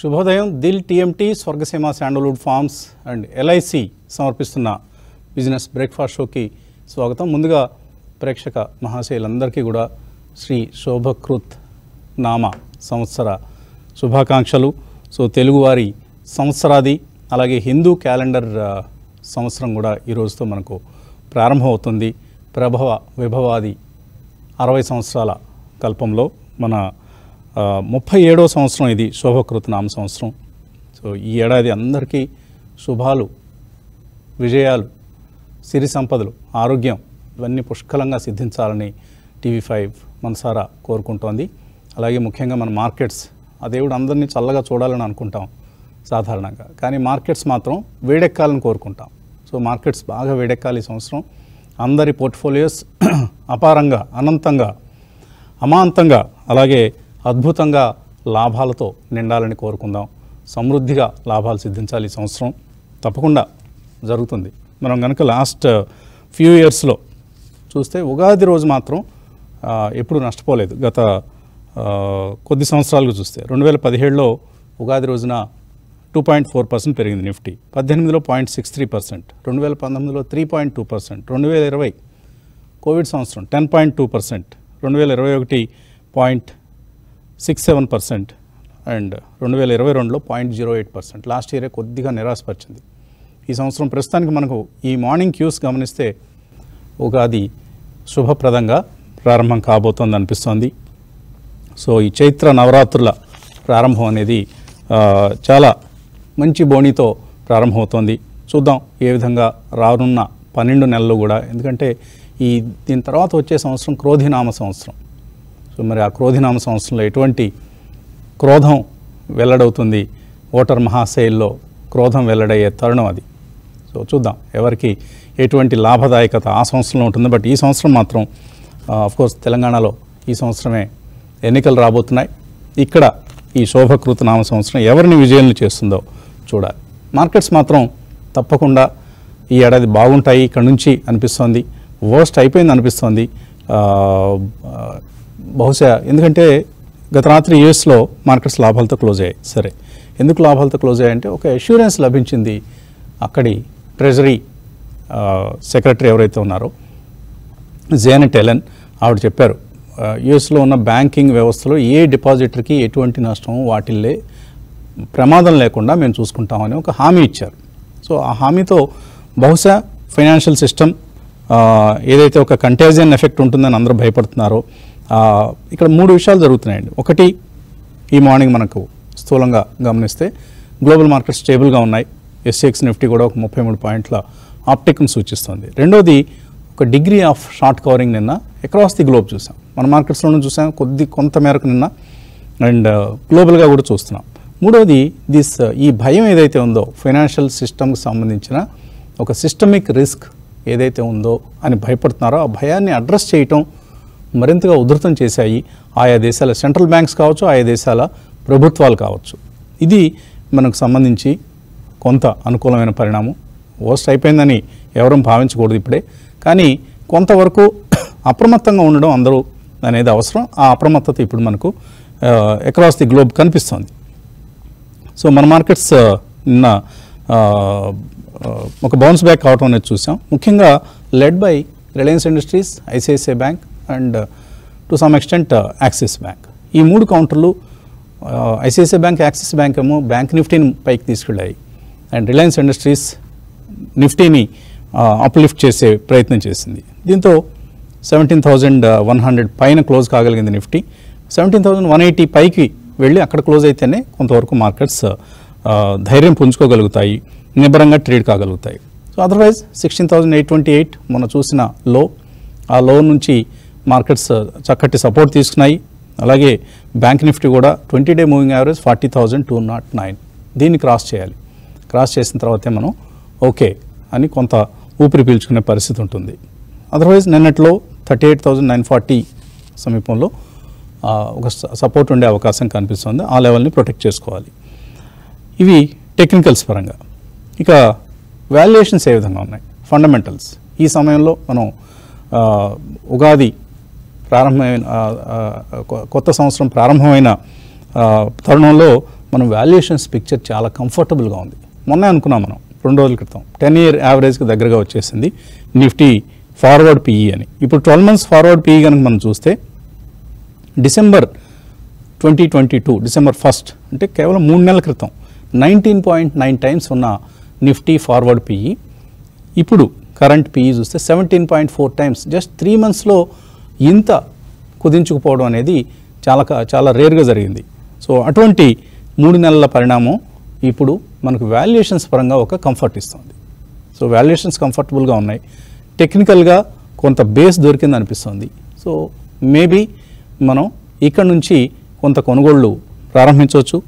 శుభోదయం. Dil TMT Swargaseema sandalwood farms and LIC సమర్పిస్తున్న business breakfast షోకి స్వాగతం. ముందుగా ప్రేక్షక మహాశయులందరికీ కూడా శ్రీ శోభకృత్ నామ సంవత్సర శుభాకాంక్షలు. సో తెలుగువారి సంవత్సరాది అలాగే హిందూ క్యాలెండర్ సంవత్సరం కూడా ఈ రోజుతో మనకు ప్రారంభమవుతుంది. ప్రభవ విభవాది అరవై సంవత్సరాల కల్పంలో మన ముప్పై ఏడవ సంవత్సరం ఇది శోభకృత నామ సంవత్సరం. సో ఈ ఏడాది అందరికీ శుభాలు విజయాలు సిరి సంపదలు ఆరోగ్యం ఇవన్నీ పుష్కలంగా సిద్ధించాలని టీవీ ఫైవ్ మనసారా కోరుకుంటోంది. అలాగే ముఖ్యంగా మన మార్కెట్స్ ఆ దేవుడు అందరినీ చల్లగా చూడాలని అనుకుంటాం సాధారణంగా. కానీ మార్కెట్స్ మాత్రం వేడెక్కాలని కోరుకుంటాం. సో మార్కెట్స్ బాగా వేడెక్కాలి ఈ సంవత్సరం. అందరి పోర్ట్ఫోలియోస్ అపారంగా అనంతంగా అమాంతంగా అలాగే అద్భుతంగా లాభాలతో నిండాలని కోరుకుందాం. సమృద్ధిగా లాభాలు సిద్ధించాలి ఈ సంవత్సరం. తప్పకుండా జరుగుతుంది. మనం కనుక లాస్ట్ ఫ్యూ ఇయర్స్లో చూస్తే ఉగాది రోజు మాత్రం ఎప్పుడు నష్టపోలేదు. గత కొద్ది సంవత్సరాలుగా చూస్తే రెండు వేల పదిహేడులో ఉగాది రోజున టూ పాయింట్ ఫోర్ పర్సెంట్ పెరిగింది నిఫ్టీ. పద్దెనిమిదిలో పాయింట్ సిక్స్ త్రీ పర్సెంట్ రెండు వేల పంతొమ్మిదిలో త్రీ పాయింట్ టూ పర్సెంట్ రెండు వేల ఇరవై కోవిడ్ సంవత్సరం టెన్ పాయింట్ టూ పర్సెంట్ రెండు వేల ఇరవై ఒకటి point six seven percent and రెండు వేల ఇరవై రెండులో point zero eight percent. Last ఇయరే కొద్దిగా నిరాశపరిచింది. ఈ సంవత్సరం ప్రస్తుతానికి మనకు ఈ మార్నింగ్ క్యూస్ గమనిస్తే ఉగాది శుభప్రదంగా ప్రారంభం కాబోతోంది అనిపిస్తోంది. సో ఈ చైత్ర నవరాత్రుల ప్రారంభం అనేది చాలా మంచి బోణితో ప్రారంభమవుతోంది. చూద్దాం ఏ విధంగా రానున్న పన్నెండు నెలలు కూడా. ఎందుకంటే ఈ దీని తర్వాత వచ్చే సంవత్సరం క్రోధినామ సంవత్సరం. సో మరి ఆ క్రోధినామ సంవత్సరంలో ఎటువంటి క్రోధం వెల్లడవుతుంది? ఓటర్ మహాశైల్లో క్రోధం వెల్లడయ్యే తరుణం అది. సో చూద్దాం ఎవరికి ఎటువంటి లాభదాయకత ఆ సంవత్సరంలో ఉంటుంది. బట్ ఈ సంవత్సరం మాత్రం కోర్స్ తెలంగాణలో ఈ సంవత్సరమే ఎన్నికలు రాబోతున్నాయి. ఇక్కడ ఈ శోభకృత నామ సంవత్సరం ఎవరిని విజయాలను చేస్తుందో చూడాలి. మార్కెట్స్ మాత్రం తప్పకుండా ఈ ఏడాది బాగుంటాయి. ఇక్కడ నుంచి అనిపిస్తోంది. వర్స్ట్ అయిపోయింది అనిపిస్తోంది. బహుశా ఎందుకంటే గత రాత్రి యూఎస్లో మార్కెట్స్ లాభాలతో క్లోజ్ అయ్యాయి. సరే. ఎందుకు లాభాలతో క్లోజ్ అయ్యాయంటే ఒక అష్యూరెన్స్ లభించింది అక్కడి ట్రెజరీ సెక్రటరీ ఎవరైతే ఉన్నారో జేనెట్ టెలన్ ఆవిడ చెప్పారు. యుఎస్లో ఉన్న బ్యాంకింగ్ వ్యవస్థలో ఏ డిపాజిటర్కి ఎటువంటి నష్టం వాటిల్లే ప్రమాదం లేకుండా మేము చూసుకుంటామని ఒక హామీ ఇచ్చారు. సో ఆ హామీతో బహుశా ఫైనాన్షియల్ సిస్టమ్ ఏదైతే ఒక కంటేజియన్ ఎఫెక్ట్ ఉంటుందని అందరూ భయపడుతున్నారో ఇక్కడ మూడు విషయాలు జరుగుతున్నాయండి. ఒకటి ఈ మార్నింగ్ మనకు స్థూలంగా గమనిస్తే గ్లోబల్ మార్కెట్ స్టేబుల్గా ఉన్నాయి. ఎస్సీఎక్స్ నిఫ్టీ కూడా ఒక ముప్పై మూడు పాయింట్ల ఆప్టిక్ను సూచిస్తుంది. రెండోది ఒక డిగ్రీ ఆఫ్ షార్ట్ కవరింగ్ నిన్న అక్రాస్ ది గ్లోబ్ చూసాం. మన మార్కెట్స్లోనూ చూసాం కొద్ది కొంత మేరకు నిన్న అండ్ గ్లోబల్గా కూడా చూస్తున్నాం. మూడోది దిస్ ఈ భయం ఏదైతే ఉందో ఫైనాన్షియల్ సిస్టమ్కి సంబంధించిన ఒక సిస్టమిక్ రిస్క్ ఏదైతే ఉందో అని భయపడుతున్నారో ఆ భయాన్ని అడ్రస్ చేయటం మరింతగా ఉధృతం చేశాయి ఆయా దేశాల సెంట్రల్ బ్యాంక్స్ కావచ్చు ఆయా దేశాల ప్రభుత్వాలు కావచ్చు. ఇది మనకు సంబంధించి కొంత అనుకూలమైన పరిణామం. వర్స్ట్ అయిపోయిందని ఎవరూ భావించకూడదు ఇప్పుడే. కానీ కొంతవరకు అప్రమత్తంగా ఉండడం అందరూ అనేది అవసరం. ఆ అప్రమత్తత ఇప్పుడు మనకు అక్రాస్ ది గ్లోబ్ కనిపిస్తోంది. సో మన మార్కెట్స్ నిన్న ఒక బౌన్స్ బ్యాక్ కావటం అనేది చూసాం. ముఖ్యంగా led by Reliance Industries ICICI bank and to some extent Axis bank. ఈ మూడు కౌంటర్లు ఐసిఐసిఐ బ్యాంక్ యాక్సిస్ బ్యాంక్ ఏమో బ్యాంక్ నిఫ్టీని పైకి తీసుకెళ్ళాయి. అండ్ రిలయన్స్ ఇండస్ట్రీస్ నిఫ్టీని అప్లిఫ్ట్ చేసే ప్రయత్నం చేసింది. దీంతో సెవెంటీన్ థౌజండ్ వన్ హండ్రెడ్ పైన close కాగలిగింది Nifty. Seventeen thousand one eighty పైకి వెళ్ళి అక్కడ క్లోజ్ అయితేనే కొంతవరకు మార్కెట్స్ ధైర్యం పుంజుకోగలుగుతాయి నిబ్బరంగా trade కాగలుగుతాయి. So otherwise sixteen thousand eight twenty eight మొన్న చూసిన లో ఆ లో నుంచి మార్కెట్స్ చక్కటి సపోర్ట్ తీసుకున్నాయి. అలాగే బ్యాంక్ నిఫ్టీ కూడా twenty day moving average forty thousand two naught nine. దీన్ని క్రాస్ చేయాలి. క్రాస్ చేసిన తర్వాతే మనం ఓకే అని కొంత ఊపిరి పీల్చుకునే పరిస్థితి ఉంటుంది. Otherwise నిన్నట్లో thirty eight thousand nine forty సమీపంలో ఒక సపోర్ట్ ఉండే అవకాశం కనిపిస్తుంది. ఆ లెవెల్ని ప్రొటెక్ట్ చేసుకోవాలి. ఇవి టెక్నికల్స్ పరంగా. ఇక వాల్యుయేషన్స్ ఏ విధంగా ఉన్నాయి? ఫండమెంటల్స్. ఈ సమయంలో మనం ఉగాది ప్రారంభమైన కొ- కొత్త సంవత్సరం ప్రారంభమైన తరుణంలో మనం వాల్యుయేషన్స్ పిక్చర్ చాలా కంఫర్టబుల్గా ఉంది. మొన్నే అనుకున్నాం మనం రెండు రోజుల క్రితం. టెన్ ఇయర్ యావరేజ్కి దగ్గరగా వచ్చేసింది. నిఫ్టీ ఫార్వర్డ్ పిఈ అని. ఇప్పుడు ట్వెల్వ్ మంత్స్ ఫార్వర్డ్ పిఈ కనుక మనం చూస్తే December twenty twenty two December first అంటే కేవలం మూడు నెలల క్రితం నైన్టీన్ పాయింట్ నైన్ టైమ్స్ ఉన్న నిఫ్టీ ఫార్వర్డ్ పిఈ ఇప్పుడు కరెంట్ పిఈ చూస్తే seventeen point four times just three మంత్స్లో ఇంత కుదించుకుపోవడం అనేది చాలా క- చాలా రేర్గా జరిగింది. సో అటువంటి మూడు నెలల పరిణామం ఇప్పుడు మనకు వాల్యుయేషన్స్ పరంగా ఒక కంఫర్ట్ ఇస్తుంది. సో వాల్యుయేషన్స్ కంఫర్టబుల్గా ఉన్నాయి. టెక్నికల్గా కొంత బేస్ దొరికింది అనిపిస్తుంది. సో మేబీ మనం ఇక్కడ నుంచి కొంత కొనుగోళ్ళు ప్రారంభించవచ్చు.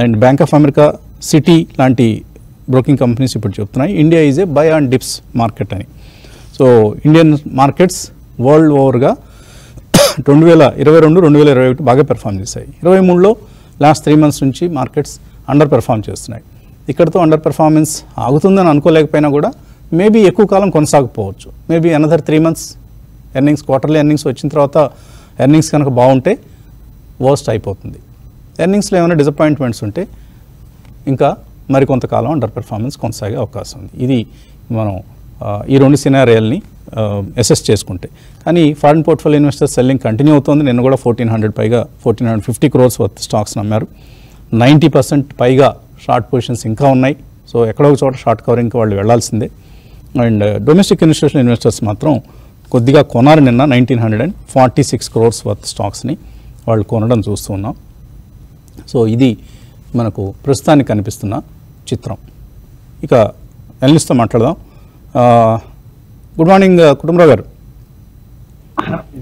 And Bank of America Citi లాంటి బ్రోకింగ్ కంపెనీస్ ఇప్పుడు చెప్తున్నాయి. India is a buy and dips market అని. సో ఇండియన్ మార్కెట్స్ వరల్డ్ ఓవర్గా రెండు వేల ఇరవై రెండు రెండు వేల ఇరవై ఒకటి బాగా పెర్ఫామ్ చేశాయి. ఇరవై మూడులో లాస్ట్ త్రీ మంత్స్ నుంచి మార్కెట్స్ అండర్ పెర్ఫామ్ చేస్తున్నాయి. ఇక్కడతో అండర్ పెర్ఫార్మెన్స్ ఆగుతుందని అనుకోలేకపోయినా కూడా మేబీ ఎక్కువ కాలం కొనసాగకపోవచ్చు. Maybe another three months earnings quarterly earnings వచ్చిన తర్వాత ఎర్నింగ్స్ కనుక బాగుంటే వర్స్ట్ అయిపోతుంది. ఎర్నింగ్స్లో ఏమైనా డిసప్పాయింట్మెంట్స్ ఉంటే ఇంకా మరికొంతకాలం అండర్ పెర్ఫార్మెన్స్ కొనసాగే అవకాశం ఉంది. ఇది మనం ఈ రెండు సినారియాల్ని అసెస్ చేసుకుంటే. కానీ foreign portfolio investors selling continue అవుతుంది. నిన్న కూడా ఫోర్టీన్ హండ్రెడ్ పైగా fourteen hundred fifty crores worth stocks నమ్మారు. నైంటీ పర్సెంట్ పైగా షార్ట్ పొజిషన్స్ ఇంకా ఉన్నాయి. సో ఎక్కడో ఒక చోట షార్ట్ కవరింగ్కి వాళ్ళు వెళ్ళాల్సిందే. అండ్ డొమెస్టిక్ ఇన్స్టిట్యూషనల్ ఇన్వెస్టర్స్ మాత్రం కొద్దిగా కొనారు నిన్న nineteen hundred and forty six crores worth స్టాక్స్ని వాళ్ళు కొనడం చూస్తూ ఉన్నాం. సో ఇది మనకు ప్రస్తుతానికి కనిపిస్తున్న చిత్రం. ఇక ఎనలిస్ట్తో మాట్లాడదాం. గుడ్ మార్నింగ్ కుటుంబరావు గారు.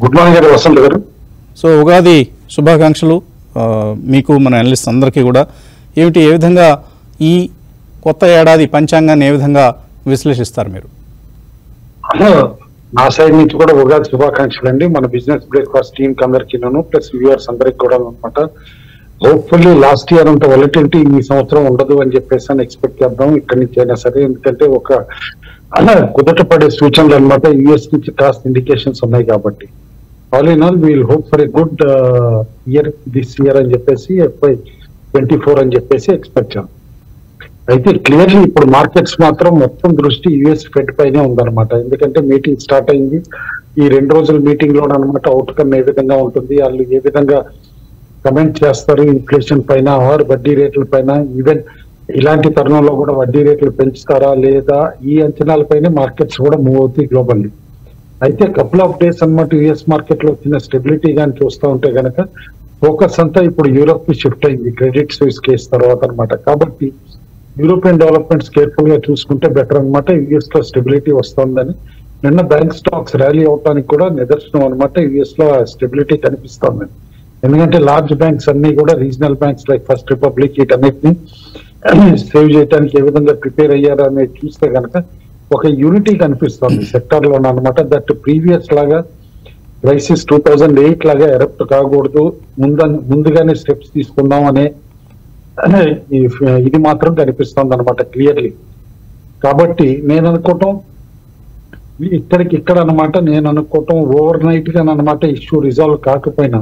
గుడ్ మార్నింగ్ గారు వసంత్ గారు. సో ఉగాది శుభాకాంక్షలు ఆ, మీకు మన అనలిస్ట్ అందరికీ కూడా. ఏమిటి ఏ విధంగా ఈ కొత్త ఏడాది పంచాంగాన్ని ఏ విధంగా విశ్లేషిస్తారు మీరు? నా సైడ్ నుంచి కూడా ఉగాది శుభాకాంక్షలు అండి మన బిజినెస్ బ్రేక్ఫాస్ట్ టీమ్కి అందరికి ప్లస్ వ్యూవర్స్ అందరికి కూడా అనమాట హోప్ఫుల్లీ లాస్ట్ ఇయర్ అంత వాలటిలిటీ ఈ సంవత్సరం ఉండదు అని చెప్పేసి అని ఎక్స్పెక్ట్ చేద్దాం. ఇక్కడి నుంచి అయినా సరే ఎందుకంటే ఒక అలా పడే సూచనలు అనమాట యుఎస్ నుంచి కాస్త ఇండికేషన్స్ ఉన్నాయి కాబట్టి. All in all we'll hope for a good year this year అని చెప్పేసి ఎఫ్ఐ ట్వంటీ ఫోర్ అని చెప్పేసి ఎక్స్పెక్ట్ చేద్దాం. అయితే క్లియర్లీ ఇప్పుడు మార్కెట్స్ మాత్రం మొత్తం దృష్టి యుఎస్ ఫెడ్ పైనే ఉందన్నమాట. ఎందుకంటే మీటింగ్ స్టార్ట్ అయింది. ఈ రెండు రోజుల మీటింగ్లో అనమాట అవుట్కమ్ ఏ విధంగా ఉంటుంది వాళ్ళు ఏ విధంగా కమెంట్ చేస్తారు ఇన్ఫ్లేషన్ పైన ఆర్ వడ్డీ రేట్ల పైన ఈవెన్ ఇలాంటి తరుణంలో కూడా వడ్డీ రేట్లు పెంచుతారా లేదా ఈ అంచనాలపైనే మార్కెట్స్ కూడా మూవ్ అవుతాయి గ్లోబల్లీ అయితే కపుల్ ఆఫ్ డేస్ అన్నమాట యుఎస్ మార్కెట్లో వచ్చిన స్టెబిలిటీ కానీ చూస్తూ ఉంటే కనుక ఫోకస్ అంతా ఇప్పుడు యూరోప్కి షిఫ్ట్ అయింది. క్రెడిట్ స్విస్ కేసు తర్వాత అన్నమాట. కాబట్టి యూరోపియన్ డెవలప్మెంట్స్ కేర్ఫుల్గా చూసుకుంటే బెటర్ అన్నమాట. యుఎస్లో స్టెబిలిటీ వస్తుందని. నిన్న బ్యాంక్ స్టాక్స్ ర్యాలీ అవడానికి కూడా నిదర్శనం అనమాట యుఎస్లో స్టెబిలిటీ కనిపిస్తుంది. ఎందుకంటే లార్జ్ బ్యాంక్స్ అన్ని కూడా regional banks like First Republic వీటన్నిటిని సేవ్ చేయడానికి ఏ విధంగా ప్రిపేర్ అయ్యారా అనేది చూస్తే కనుక ఒక యూనిటీ కనిపిస్తుంది సెక్టర్లో అనమాట దట్ ప్రీవియస్ లాగా క్రైసిస్ టూ థౌజండ్ ఎయిట్ లాగా ఎరప్ట్ కాకూడదు. ముంద ముందుగానే స్టెప్స్ తీసుకుందాం అనే ఇది మాత్రం కనిపిస్తుంది అనమాట క్లియర్లీ. కాబట్టి నేను అనుకోవటం ఇక్కడికి ఇక్కడ అనమాట నేను అనుకోవటం ఓవర్ నైట్గా అనమాట ఇష్యూ రిజాల్వ్ కాకపోయినా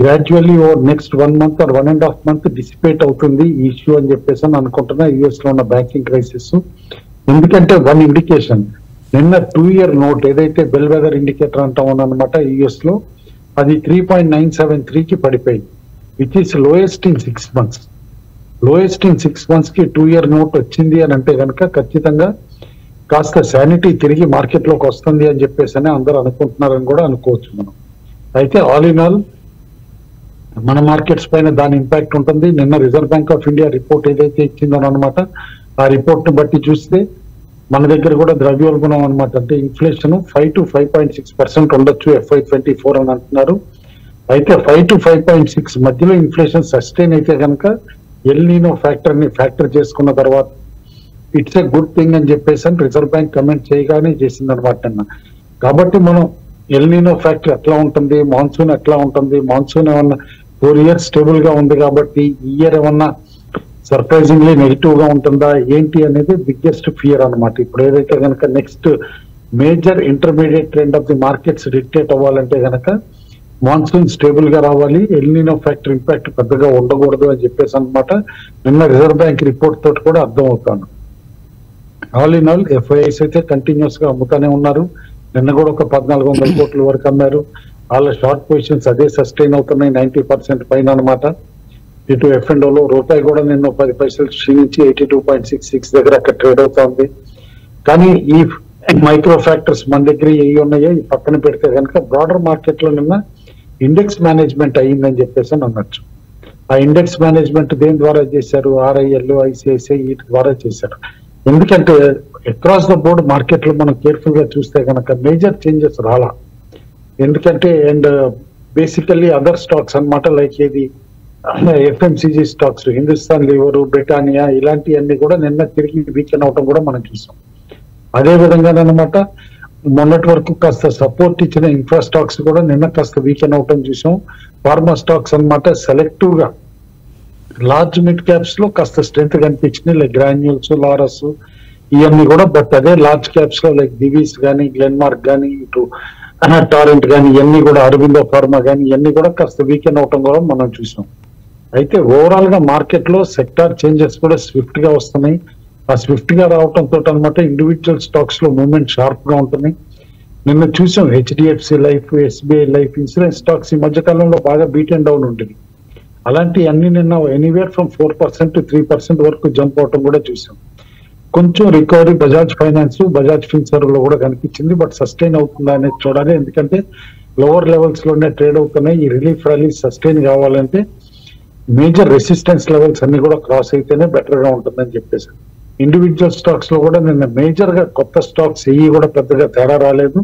gradually oh next one month or one and half month dissipate అవుతుంది ఈ ఇష్యూ అని చెప్పేసి అని అనుకుంటున్నా యుఎస్లో ఉన్న బ్యాంకింగ్ క్రైసిస్ ఎందుకంటే వన్ ఇండికేషన్ నిన్న టూ ఇయర్ నోట్ ఏదైతే బెల్ వెదర్ ఇండికేటర్ అంటాం అనమాట యుఎస్లో అది త్రీ పాయింట్ నైన్ సెవెన్ త్రీకి పడిపోయింది. Which is lowest in six months lowest in six మంత్స్కి టూ ఇయర్ నోట్ వచ్చింది అని అంటే కనుక ఖచ్చితంగా కాస్త శానిటీ తిరిగి మార్కెట్లోకి వస్తుంది అని చెప్పేసి అని అందరూ అనుకుంటున్నారని కూడా అనుకోవచ్చు మనం. అయితే ఆల్ ఇన్ ఆల్ మన మార్కెట్స్ పైన దాని ఇంపాక్ట్ ఉంటుంది. నిన్న Reserve Bank of India report ఏదైతే ఇచ్చిందో అనమాట ఆ రిపోర్ట్ని బట్టి చూస్తే మన దగ్గర కూడా ద్రవ్యోల్బణం అనమాట అంటే inflation five to five point six percent ఉండొచ్చు ఎఫ్ఐ ట్వంటీ ఫోర్ అని అంటున్నారు. అయితే five to five point six మధ్యలో ఇన్ఫ్లేషన్ సస్టైన్ అయితే కనుక ఎల్నీనో ఫ్యాక్టర్ని ఫ్యాక్టర్ చేసుకున్న తర్వాత ఇట్స్ ఏ గుడ్ థింగ్ అని చెప్పేసి అని రిజర్వ్ బ్యాంక్ కమెంట్ చేయగానే చేసింది అనమాట కాబట్టి మనం ఎల్నీనో ఫ్యాక్టర్ ఎట్లా ఉంటుంది మాన్సూన్ ఎట్లా ఉంటుంది మాన్సూన్ ఏమన్నా ఫోర్ ఇయర్స్ స్టేబుల్గా ఉంది కాబట్టి ఈ ఇయర్ ఏమన్నా సర్ప్రైజింగ్లీ నెగిటివ్గా ఉంటుందా ఏంటి అనేది బిగ్గెస్ట్ ఫియర్ అన్నమాట. ఇప్పుడు ఏదైతే కనుక next major intermediate trend of the markets dictate అవ్వాలంటే కనుక మాన్సూన్ స్టేబుల్గా రావాలి ఎల్నినో ఫ్యాక్టర్ ఇంపాక్ట్ పెద్దగా ఉండకూడదు అని చెప్పేసి అనమాట నిన్న రిజర్వ్ బ్యాంక్ రిపోర్ట్ తోటి కూడా అర్థం అవుతాను ఆల్ ఇన్ ఆల్ ఎఫ్ఐఎస్ అయితే కంటిన్యూస్గా అమ్ముతానే ఉన్నారు. నిన్న కూడా ఒక పద్నాలుగు వందల కోట్ల వరకు అమ్మారు. వాళ్ళ షార్ట్ పొజిషన్స్ అదే సస్టైన్ అవుతున్నాయి నైన్టీ పర్సెంట్ పైన అనమాట ఇటు ఎఫ్ అండ్ రూపాయి కూడా నిన్న పది పైసలు క్షీణించి eighty two point six six దగ్గర అక్కడ ట్రేడ్ అవుతుంది కానీ ఈ మైక్రో ఫ్యాక్టర్స్ మన దగ్గర ఏవి ఉన్నాయో ఈ పక్కన పెడితే కనుక బ్రాడర్ మార్కెట్లో నిన్న ఇండెక్స్ మేనేజ్మెంట్ అయ్యిందని చెప్పేసి అని అనొచ్చు. ఆ ఇండెక్స్ మేనేజ్మెంట్ దేని ద్వారా చేశారు? ఆర్ఐఎల్ ఐసిఐసిఐ వీటి ద్వారా చేశారు. ఎందుకంటే అక్రాస్ ద బోర్డ్ మార్కెట్లో మనం కేర్ఫుల్గా చూస్తే కనుక మేజర్ చేంజెస్ రాలా. ఎందుకంటే అండ్ బేసికల్లీ అదర్ స్టాక్స్ అన్నమాట లైక్ ఏది FMCG stocks Hindustan Lever Britannia ఇలాంటివన్నీ కూడా నిన్న తిరిగి వీకెన్ అవటం కూడా మనం చూసాం. అదే విధంగా అనమాట మొన్నటి వరకు కాస్త సపోర్ట్ ఇచ్చిన ఇన్ఫ్రా స్టాక్స్ కూడా నిన్న కాస్త వీకెన్ అవటం చూసాం. ఫార్మా స్టాక్స్ అన్నమాట సెలెక్టివ్గా లార్జ్ మిడ్ క్యాప్స్లో కాస్త స్ట్రెంత్ కనిపించింది లైక్ గ్రాన్యూల్స్ లారస్ ఇవన్నీ కూడా బట్ అదే లార్జ్ క్యాప్స్లో లైక్ దివీస్ కానీ గ్లెన్మార్క్ కానీ ఇటు టారెంట్ కానీ ఇవన్నీ కూడా అరవిందో ఫార్మా కానీ ఇవన్నీ కూడా కాస్త వీకెండ్ అవటం కూడా మనం చూసాం. అయితే ఓవరాల్గా మార్కెట్లో సెక్టార్ చేంజెస్ కూడా స్విఫ్ట్గా వస్తున్నాయి. ఆ స్విఫ్ట్గా రావటం అనమాట ఇండివిజువల్ స్టాక్స్లో మూవ్మెంట్ షార్ప్గా ఉంటుంది. నిన్న చూసాం HDFC life SBI life insurance stocks ఈ మధ్య కాలంలో బాగా బీట్ అండ్ డౌన్ ఉంటుంది. అలాంటి అన్ని నిన్న anywhere from four percent three percent వరకు జంప్ అవటం కూడా చూసాం. కొంచెం రికవరీ బజాజ్ ఫైనాన్స్ బజాజ్ ఫిన్సర్లో కూడా కనిపించింది బట్ సస్టైన్ అవుతుందా అనేది చూడాలి. ఎందుకంటే లోవర్ లెవెల్స్లోనే ట్రేడ్ అవుతున్నాయి. ఈ రిలీఫ్ ర్యాలీ సస్టైన్ కావాలంటే మేజర్ రెసిస్టెన్స్ లెవెల్స్ అన్ని కూడా క్రాస్ అయితేనే బెటర్గా ఉంటుందని చెప్పేసి. ఇండివిజువల్ స్టాక్స్లో కూడా నిన్న మేజర్గా కొత్త స్టాక్స్ ఏవి కూడా పెద్దగా తేడా రాలేదు.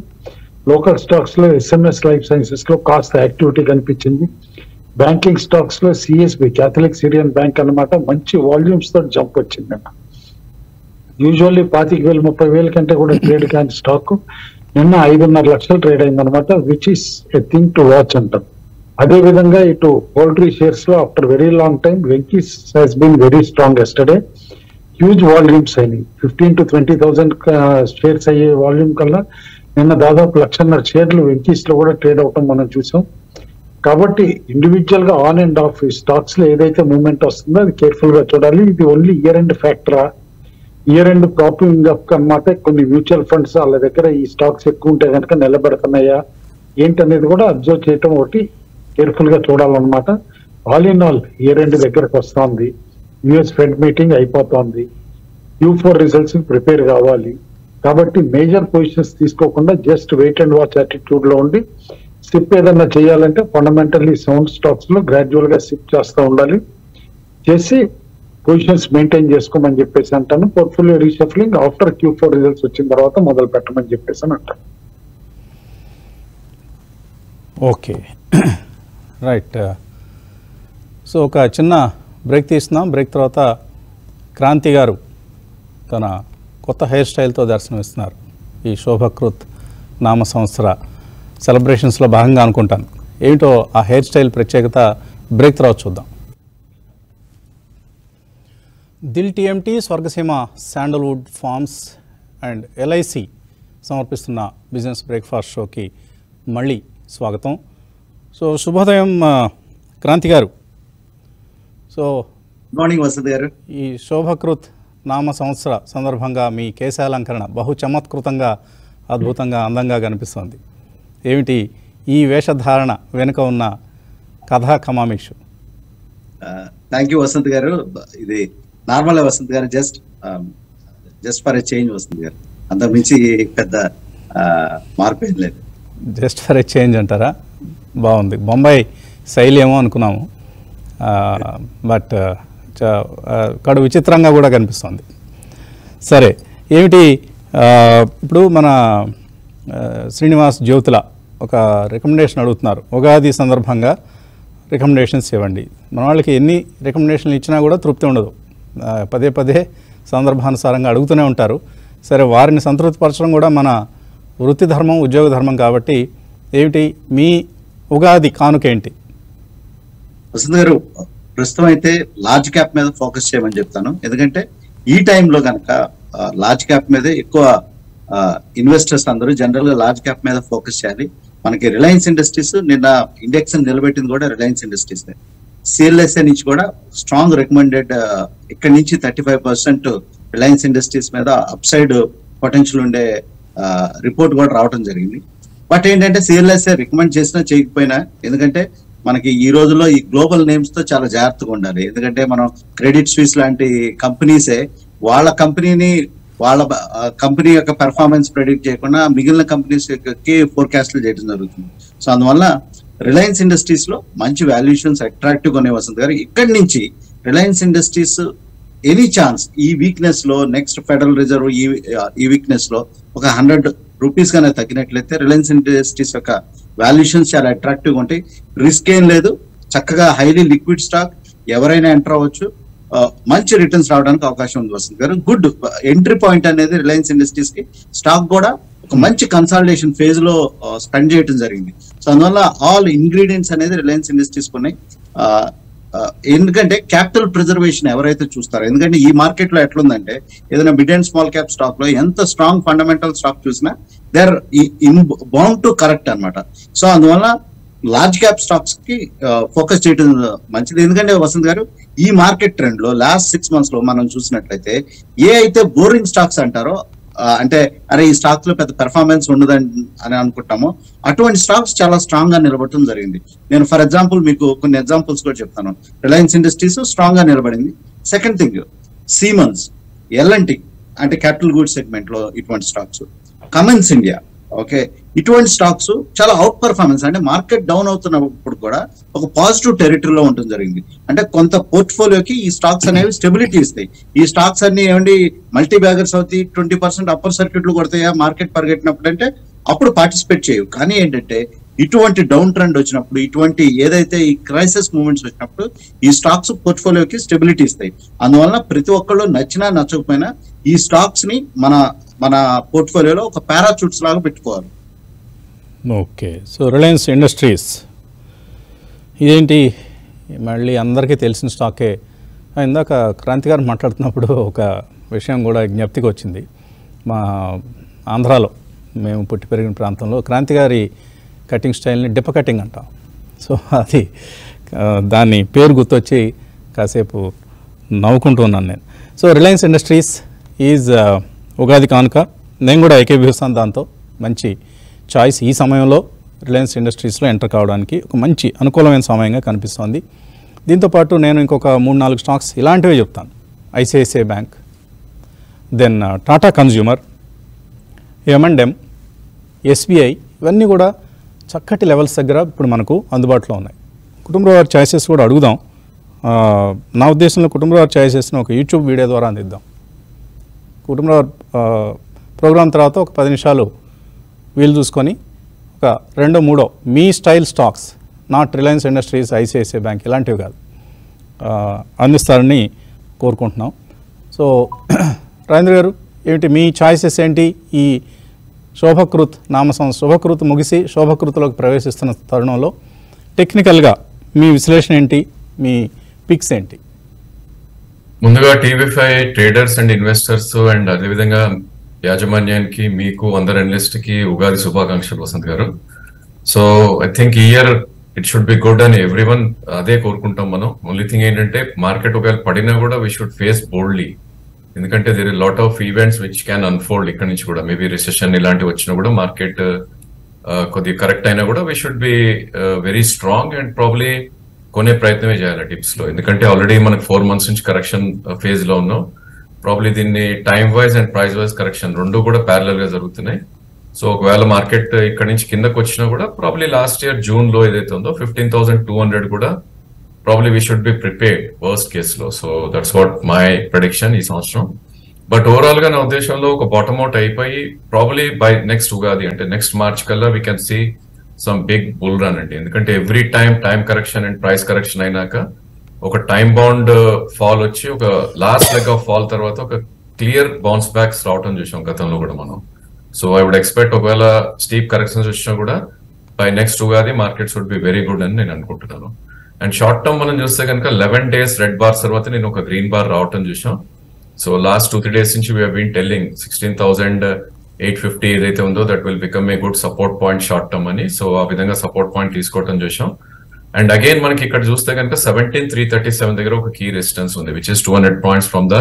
లోకల్ స్టాక్స్లో ఎస్ఎంఎస్ లైఫ్ సైన్సెస్లో కాస్త యాక్టివిటీ కనిపించింది. బ్యాంకింగ్ స్టాక్స్లో సిఎస్బి క్యాథలిక్ సిరియన్ బ్యాంక్ అన్నమాట మంచి వాల్యూమ్స్తో జంప్ వచ్చిందన్న యూజువల్లీ పాతిక వేలు ముప్పై వేల కంటే కూడా ట్రేడ్ కాని స్టాక్ నిన్న ఐదున్నర లక్షలు ట్రేడ్ అయింది అనమాట which is a thing to watch అంటాం. అదే విధంగా ఇటు poultry షేర్స్లో after very long time Venky's has been very strong yesterday huge volumes అయినాయి fifteen to twenty thousand shares అయ్యే వాల్యూమ్ కల్లా నిన్న దాదాపు లక్షన్నర షేర్లు వెంకీస్లో కూడా ట్రేడ్ అవటం మనం చూసాం. కాబట్టి ఇండివిజువల్గా ఆన్ అండ్ ఆఫ్ స్టాక్స్లో ఏదైతే మూమెంట్ వస్తుందో అది కేర్ఫుల్గా చూడాలి. ఇది ఓన్లీ ఇయర్ అండ్ ఫ్యాక్టరా ఇయర్ ఎండ్ ప్రాపింగ్ అప్ అనమాట కొన్ని మ్యూచువల్ ఫండ్స్ వాళ్ళ దగ్గర ఈ స్టాక్స్ ఎక్కువ ఉంటే కనుక నిలబెడుతున్నాయా? ఏంటనేది కూడా అబ్జర్వ్ చేయటం ఒకటి కేర్ఫుల్గా చూడాలన్నమాట. All in all year end దగ్గరకు వస్తోంది. యుఎస్ ఫెడ్ మీటింగ్ అయిపోతోంది. యూ ఫోర్ రిజల్ట్స్ ప్రిపేర్ కావాలి. కాబట్టి మేజర్ పొజిషన్స్ తీసుకోకుండా జస్ట్ వెయిట్ అండ్ వాచ్ యాటిట్యూడ్లో ఉండి సిప్ ఏదన్నా చేయాలంటే ఫండమెంటల్లీ సౌండ్ స్టాక్స్లో గ్రాడ్యువల్గా సిప్ చేస్తూ ఉండాలి. చేసి పొజిషన్స్ మెయింటైన్ చేసుకోమని చెప్పేసి అంటాను. Portfolio reshuffling after Q four results వచ్చిన తర్వాత మొదలు పెట్టమని చెప్పేసి అని అంటాను. ఓకే. రైట్. సో ఒక చిన్న బ్రేక్ తీస్తున్నాం. బ్రేక్ తర్వాత క్రాంతి గారు తన కొత్త హెయిర్ స్టైల్తో దర్శనమిస్తున్నారు. ఈ శోభకృత్ నామ సంవత్సర సెలబ్రేషన్స్లో భాగంగా అనుకుంటాను. ఏమిటో ఆ హెయిర్ స్టైల్ ప్రత్యేకత బ్రేక్ తర్వాత చూద్దాం. Dil TMT Swargaseema sandalwood farms and LIC సమర్పిస్తున్న బిజినెస్ బ్రేక్ఫాస్ట్ షోకి మళ్ళీ స్వాగతం. సో శుభోదయం క్రాంతి గారు. So morning Vasant garu. ఈ శోభకృత్ నామ సంవత్సర సందర్భంగా మీ కేశాలంకరణ బహు చమత్కృతంగా అద్భుతంగా అందంగా కనిపిస్తోంది. ఏమిటి ఈ వేషధారణ వెనుక ఉన్న కథా కమామిషు థ్యాంక్ యూ వసంత్ గారు. ఇది నార్మల్ వస్తుంది గారు just just for a change వస్తుంది గారు మించి పెద్ద మార్పు ఏం లేదు. జస్ట్ ఫర్ ఎ చేంజ్ అంటారా? బాగుంది. బొంబాయి శైలి ఏమో అనుకున్నాము. బట్ కడు విచిత్రంగా కూడా కనిపిస్తుంది. సరే ఏమిటి? ఇప్పుడు మన శ్రీనివాస్ జ్యోతుల ఒక రికమెండేషన్ అడుగుతున్నారు. ఉగాది సందర్భంగా రికమెండేషన్స్ ఇవ్వండి. మన వాళ్ళకి ఎన్ని రికమెండేషన్లు ఇచ్చినా కూడా తృప్తి ఉండదు. పదే పదే సందర్భానుసారంగా అడుగుతూనే ఉంటారు. సరే వారిని సంతృప్తిపరచడం కూడా మన వృత్తి ధర్మం ఉద్యోగ ధర్మం కాబట్టి ఏమిటి? మీ ఉగాది కానుకేంటి వసంత్ గారు ప్రస్తుతం అయితే లార్జ్ క్యాప్ మీద ఫోకస్ చేయమని చెప్తాను. ఎందుకంటే ఈ టైంలో కనుక లార్జ్ క్యాప్ మీదే ఎక్కువ ఇన్వెస్టర్స్ అందరూ జనరల్గా లార్జ్ క్యాప్ మీద ఫోకస్ చేయాలి. మనకి రిలయన్స్ ఇండస్ట్రీస్ నిన్న ఇండెక్స్ నిలబెట్టింది కూడా రిలయన్స్ ఇండస్ట్రీస్ సిఎల్ఎస్ఏ నుంచి కూడా స్ట్రాంగ్ రికమెండెడ్ ఇక్కడ నుంచి thirty five percent Reliance Industries మీద అప్ సైడ్ పొటెన్షియల్ ఉండే రిపోర్ట్ కూడా రావడం జరిగింది. బట్ ఏంటంటే సిఎల్ఎస్ఏ రికమెండ్ చేసినా చేయకపోయినా ఎందుకంటే మనకి ఈ రోజుల్లో ఈ గ్లోబల్ నేమ్స్తో చాలా జాగ్రత్తగా ఉండాలి. ఎందుకంటే మనం క్రెడిట్ స్విస్ లాంటి కంపెనీసే వాళ్ళ కంపెనీని వాళ్ళ కంపెనీ యొక్క పెర్ఫార్మెన్స్ ప్రెడిక్ట్ చేయకుండా మిగిలిన కంపెనీస్ ఫోర్కాస్ట్లు చేయడం జరుగుతుంది. సో అందువల్ల రిలయన్స్ ఇండస్ట్రీస్లో మంచి వాల్యుయేషన్స్ అట్రాక్టివ్ ఉన్నాయి వసంత్ గారు. ఇక్కడి నుంచి రిలయన్స్ ఇండస్ట్రీస్ ఎనీ ఛాన్స్ ఈ వీక్నెస్లో నెక్స్ట్ ఫెడరల్ రిజర్వ్ ఈ ఈ వీక్నెస్లో ఒక హండ్రెడ్ రూపీస్ గానే తగ్గినట్లయితే రిలయన్స్ ఇండస్ట్రీస్ యొక్క వాల్యుయేషన్స్ చాలా అట్రాక్టివ్గా ఉంటాయి. రిస్క్ ఏం లేదు. చక్కగా హైలీ లిక్విడ్ స్టాక్ ఎవరైనా ఎంటర్ అవ్వచ్చు. మంచి రిటర్న్స్ రావడానికి అవకాశం ఉంది వస్తుంది గారు. గుడ్ ఎంట్రీ పాయింట్ అనేది రిలయన్స్ ఇండస్ట్రీస్కి స్టాక్ కూడా ఒక మంచి కన్సాలిడేషన్ ఫేజ్లో స్పెండ్ చేయడం జరిగింది. సో అందువల్ల ఆల్ ఇంగ్రీడియంట్స్ అనేది రిలయన్స్ ఇండస్ట్రీస్ ఉన్నాయి ఎందుకంటే క్యాపిటల్ ప్రిజర్వేషన్ ఎవరైతే చూస్తారో ఎందుకంటే ఈ మార్కెట్లో ఎట్లుందంటే ఏదైనా మిడ్ అండ్ స్మాల్ క్యాప్ స్టాక్లో ఎంత స్ట్రాంగ్ ఫండమెంటల్ స్టాక్ చూసినా they are in bound to correct అన్నమాట. సో అందువల్ల లార్జ్ క్యాప్ స్టాక్స్కి ఫోకస్ చేయడం మంచిది. ఎందుకంటే వసంత్ గారు ఈ మార్కెట్ ట్రెండ్లో లాస్ట్ సిక్స్ మంత్స్లో మనం చూసినట్లయితే ఏ అయితే బోరింగ్ స్టాక్స్ అంటారో అంటే అరే ఈ స్టాక్స్లో పెద్ద పెర్ఫార్మెన్స్ ఉండదని అని అనుకుంటాము అటువంటి స్టాక్స్ చాలా స్ట్రాంగ్గా నిలబడటం జరిగింది. నేను ఫర్ ఎగ్జాంపుల్ మీకు కొన్ని ఎగ్జాంపుల్స్ కూడా చెప్తాను. రిలయన్స్ ఇండస్ట్రీస్ స్ట్రాంగ్గా నిలబడింది. Second thing Siemens L and T అంటే క్యాపిటల్ గూడ్స్ సెగ్మెంట్లో ఇటువంటి స్టాక్స్ కమెన్స్ ఇండియా ఓకే. ఇటువంటి స్టాక్స్ చాలా అవుట్ పర్ఫార్మెన్స్ అంటే మార్కెట్ డౌన్ అవుతున్నప్పుడు కూడా ఒక పాజిటివ్ టెరిటరీలో ఉంటుంది జరిగింది. అంటే కొంత పోర్ట్ఫోలియోకి ఈ స్టాక్స్ అనేవి స్టెబిలిటీ ఇస్తాయి. ఈ స్టాక్స్ అన్ని ఏమండి మల్టీ బ్యాగర్స్ అవుతాయి ట్వంటీ పర్సెంట్ అప్పర్ సర్క్యూట్లు కొడతాయా మార్కెట్ పరిగెట్టినప్పుడు అంటే అప్పుడు పార్టిసిపేట్ చేయవు. కానీ ఏంటంటే ఇటువంటి డౌన్ ట్రెండ్ వచ్చినప్పుడు ఇటువంటి ఏదైతే ఈ క్రైసిస్ మూమెంట్స్ వచ్చినప్పుడు ఈ స్టాక్స్ పోర్ట్ఫోలియోకి స్టెబిలిటీ ఇస్తాయి. అందువల్ల ప్రతి ఒక్కళ్ళు నచ్చినా నచ్చకపోయినా ఈ స్టాక్స్ని మన మన పోర్ట్ఫోలియోలో ఒక పారాచూట్స్ లాగా పెట్టుకోవాలి. ఓకే. సో రిలయన్స్ ఇండస్ట్రీస్ ఇదేంటి? మళ్ళీ అందరికీ తెలిసిన స్టాకే. ఇందాక క్రాంతి గారు మాట్లాడుతున్నప్పుడు ఒక విషయం కూడా జ్ఞప్తికి వచ్చింది. మా ఆంధ్రాలో మేము పుట్టి పెరిగిన ప్రాంతంలో క్రాంతి గారి కటింగ్ స్టైల్ని డిప్ప కటింగ్ అంటాం. సో అది దాన్ని దాని పేరు గుర్తొచ్చి కాసేపు నవ్వుకుంటూ ఉన్నాను నేను. So Reliance Industries is Ugadi కానుక నేను కూడా ఏకీభవిస్తాను దాంతో మంచి చాయిస్ ఈ సమయంలో రిలయన్స్ ఇండస్ట్రీస్లో ఎంటర్ కావడానికి ఒక మంచి అనుకూలమైన సమయంగా కనిపిస్తోంది. దీంతోపాటు నేను ఇంకొక మూడు నాలుగు స్టాక్స్ ఇలాంటివే చెప్తాను. ICICI bank then Tata consumer M and M SBI ఇవన్నీ కూడా చక్కటి లెవెల్స్ దగ్గర ఇప్పుడు మనకు అందుబాటులో ఉన్నాయి. కుటుంబ వారి ఛాయిసెస్ కూడా అడుగుదాం. Uh, నా ఉద్దేశంలో కుటుంబ వారి ఒక యూట్యూబ్ వీడియో ద్వారా అందిద్దాం. కుటుంబ ప్రోగ్రామ్ తర్వాత ఒక పది నిమిషాలు వీలు చూసుకొని ఒక రెండో మూడో మీ style stocks not Reliance Industries ICICI bank ఇలాంటివి కాదు. అందిస్తారని కోరుకుంటున్నాం. సో రాజేంద్ర గారు ఏమిటి మీ చాయిసెస్ ఏంటి? ఈ శోభకృత్ నామసం శుభకృత్ ముగిసి శోభకృత్లోకి ప్రవేశిస్తున్న తరుణంలో టెక్నికల్గా మీ విశ్లేషణ ఏంటి? మీ పిక్స్ ఏంటి? ముందుగా TV five traders and investors and అదేవిధంగా యాజమాన్యానికి మీకు అందరు అనలిస్ట్కి ఉగాది శుభాకాంక్షలు వసంత్ గారు. సో ఐ థింక్ ఈ year it should be good అని ఎవ్రీ వన్ అదే కోరుకుంటాం మనం. ఓన్లీ థింగ్ ఏంటంటే మార్కెట్ ఒకవేళ పడినా కూడా వీ షుడ్ ఫేస్ బోల్డ్లీ ఎందుకంటే there lot of events which can unfold ఇక్కడ నుంచి కూడా. మేబీ రిసెషన్ ఇలాంటివి వచ్చినా కూడా మార్కెట్ కొద్దిగా కరెక్ట్ అయినా కూడా we should be very strong and probably కొనే ప్రయత్నమే చేయాలి టిప్స్లో. ఎందుకంటే ఆల్రెడీ మనకు ఫోర్ మంత్స్ నుంచి కరెక్షన్ ఫేజ్ uh, లో ఉన్నాం. ప్రాబ్లీ దీన్ని time wise and price wise correction రెండు కూడా ప్యారలల్గా జరుగుతున్నాయి. సో ఒకవేళ మార్కెట్ ఇక్కడ నుంచి కిందకు వచ్చినా కూడా ప్రాబ్లీ లాస్ట్ ఇయర్ జూన్లో ఏదైతే ఉందో ఫిఫ్టీన్ థౌసండ్ టూ హండ్రెడ్ కూడా probably we should be prepared worst కేస్లో. So that's what my prediction ఈ సంవత్సరం. బట్ ఓవరాల్గా నా ఉద్దేశంలో ఒక బాటమ్ అవుట్ అయిపోయి ప్రాబ్లీ బై నెక్స్ట్ ఉగాది అంటే నెక్స్ట్ మార్చ్ కల్లా we can see some big bull run అండి. ఎందుకంటే every time time correction and price correction అయినాక ఒక టైం బౌండ్ ఫాల్ వచ్చి ఒక లాస్ట్ లెగ్ ఆఫ్ ఫాల్ తర్వాత ఒక క్లియర్ బౌన్స్ బ్యాక్స్ రావటం చూసాం గతంలో కూడా మనం. సో ఐ వుడ్ ఎక్స్పెక్ట్ ఒకవేళ స్టీప్ కరెక్షన్స్ వచ్చినా కూడా by next Ugadi markets would be very good అని నేను అనుకుంటున్నాను. అండ్ షార్ట్ టర్మ్ మనం చూస్తే కనుక లెవెన్ డేస్ రెడ్ బార్స్ తర్వాత నేను ఒక గ్రీన్ బార్ రావటం చూసాం. So last two three days నుంచి we been telling sixteen thousand eight fifty ఏదైతే ఉందో that will become a good support point short term అని. సో ఆ విధంగా సపోర్ట్ పాయింట్ తీసుకోవడం చూసాం అండ్ అగైన్ మనకి ఇక్కడ చూస్తే కనుక సెవెంటీన్ త్రీ థర్టీ సెవెన్ దగ్గర ఒక కీ రెసిస్టెన్స్ ఉంది which is two hundred points from the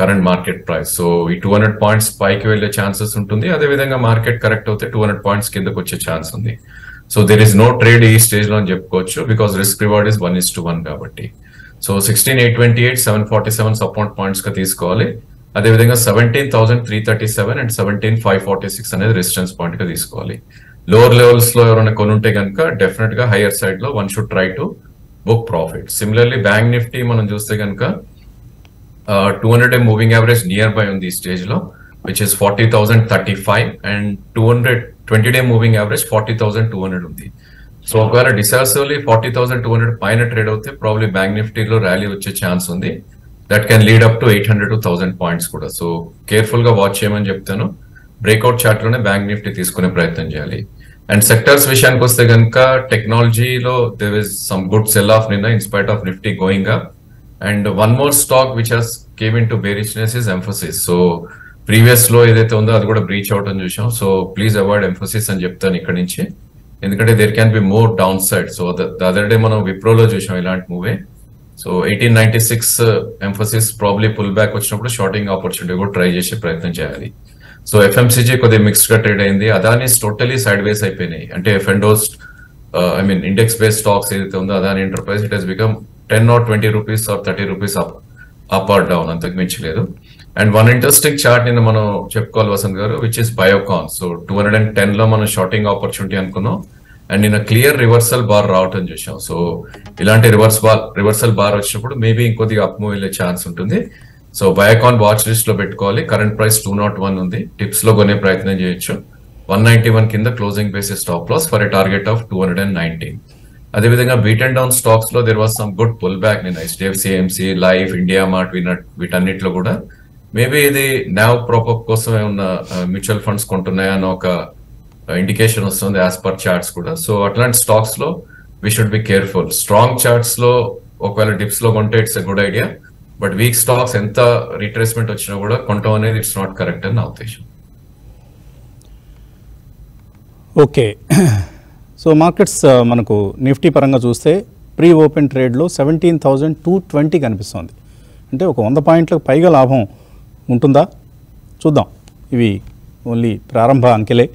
current market price so ఈ టూ హండ్రెడ్ పాయింట్స్ పైకి వెళ్ళే ఛాన్సెస్ ఉంటుంది. అదే విధంగా మార్కెట్ కరెక్ట్ అవుతే టూ హండ్రెడ్ పాయింట్స్ కిందకు వచ్చే ఛాన్స్ ఉంది. So there is no trade ఈ స్టేజ్లో అని చెప్పుకోవచ్చు because risk reward is one is to one కాబట్టి. So sixteen eight twenty eight seven forty seven support పాయింట్స్గా తీసుకోవాలి. అదేవిధంగా seventeen thousand three thirty seven and seventeen five forty six అనేది resistance పాయింట్గా తీసుకోవాలి. లోవర్ లెవెల్స్లో ఎవరైనా కొనుంటే కనుక డెఫినెట్గా హైయర్ సైడ్లో one should try to book profit similarly bank Nifty మనం చూస్తే కనుక two hundred moving average nearby ఉంది ఈ స్టేజ్లో which is forty thousand thirty five and two hundred twenty day moving average forty thousand two hundred ఉంది. So ఒకవేళ decisively forty thousand two hundred పైన trade అవుతే ప్రాబ్లీ బ్యాంక్ నిఫ్టీలో rally వచ్చే chance ఉంది. That can lead up to eight hundred to thousand points కూడా. So కేర్ఫుల్గా watch చేయమని చెప్తాను. బ్రేక్అవుట్ చార్ట్లోనే బ్యాంక్ నిఫ్టీ తీసుకునే ప్రయత్నం చేయాలి. అండ్ సెక్టర్స్ విషయానికి వస్తే కనుక టెక్నాలజీలో there is some good sell off నిన్న in spite of Nifty going up and one more stock which has came into bearishness is Infosys so ప్రీవియస్లో ఏదైతే ఉందో అది కూడా బ్రీచ్ అవటం చూసాం సో ప్లీజ్ అవాయిడ్ ఎంఫోసిస్ అని చెప్తాను ఇక్కడ నుంచి. ఎందుకంటే there can be more down side so the other day మనం విప్రోలో చూసాం ఇలాంటి move so eighteen ninety six Mphasis probably pull back వచ్చినప్పుడు షార్టింగ్ ఆపర్చునిటీ కూడా ట్రై చేసే ప్రయత్నం చేయాలి. సో ఎఫ్ఎంసీజీ కొద్దిగా మిక్స్డ్గా ట్రేడ్ అయింది. అదానీస్ టోటలీ సైడ్ వేస్ అయిపోయినాయి. అంటే ఫెండోస్ I mean index based stocks ఏదైతే ఉందో Adani Enterprise it has become ten or twenty rupees or thirty rupees up up or down అంతకు మించి లేదు. అండ్ వన్ ఇంట్రెస్టింగ్ చార్ట్ నిన్న మనం చెప్పుకోవాలి వసంత్ గారు which is Biocon so two hundred and టెన్లో మనం షార్టింగ్ ఆపర్చునిటీ అనుకున్నాం. అండ్ నిన్న క్లియర్ రివర్సల్ బార్ రావటం చూసాం సో ఇలాంటి రివర్స్ బార్ రివర్సల్ బార్ వచ్చినప్పుడు మేబీ ఇంకొద్దిగా అప్ మూవ్ వెళ్ళే ఛాన్స్ ఉంటుంది. సో బయోకాన్ వాచ్ లిస్ట్లో పెట్టుకోవాలి. Current price two not one ఉంది. టిప్స్లో కొనే ప్రయత్నం చేయొచ్చు. వన్ నైన్టీ వన్ కింద closing basis stop loss for a target of two hundred and nineteen అదేవిధంగా బీట్ అండ్ డౌన్ స్టాక్స్లో there was some good pull back నేను HDFC AMC life India mart వీటన్నిటిలో కూడా. మేబీ ఇది నావ్ ప్రాపప్ కోసమే ఉన్న mutual funds కొంటున్నాయా అని ఒక ఇండికేషన్ వస్తుంది యాజ్ పర్ చార్ట్స్ కూడా. సో అట్లాంటి స్టాక్స్లో we should be careful strong చార్ట్స్లో ఒకవేళ డిప్స్లో కొంటే it's a good idea but weak stocks ఎంత రిట్రేస్మెంట్ వచ్చినా కూడా కొంటాం అనేది ఇట్స్ నాట్ కరెక్ట్ అని నా ఉద్దేశం. ఓకే. సో మార్కెట్స్ uh, మనకు నిఫ్టీ పరంగా చూస్తే ప్రీ ఓపెన్ ట్రేడ్లో సెవెంటీన్ థౌజండ్ టూ ట్వంటీ కనిపిస్తోంది. అంటే ఒక వంద పాయింట్లకు పైగా లాభం ఉంటుందా? చూద్దాం. ఇవి ఓన్లీ ప్రారంభ అంకెలే.